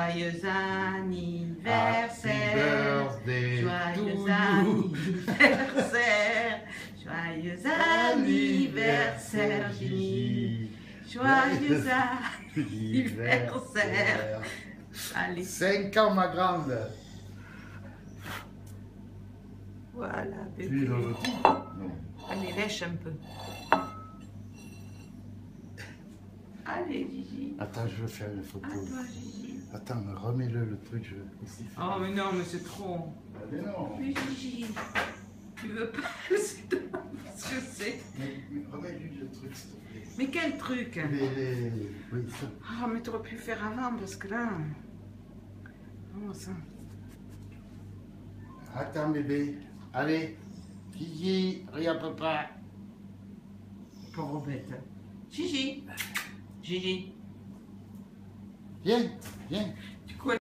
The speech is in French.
Joyeux anniversaire. Joyeux anniversaire. Joyeux anniversaire, Ginny. Joyeux anniversaire. Allez, 5 ans, ma grande. voilà, bébé. Allez, lèche un peu. Allez, Gigi. Attends, je veux faire une photo. À toi, Gigi. Attends, remets-le le truc. Je... Oh, mais non, mais c'est trop. Ah, mais non. Mais Gigi, tu veux pas C'est parce que c'est? Mais, mais remets-lui le truc, s'il te plaît. Mais quel truc? Les, les... Oui, ça. Ah, mais t'aurais pu faire avant, parce que là. Comment ça? Attends, bébé. Allez. Gigi, regarde papa. Pauvre bête. Gigi Gigi. Viens, viens.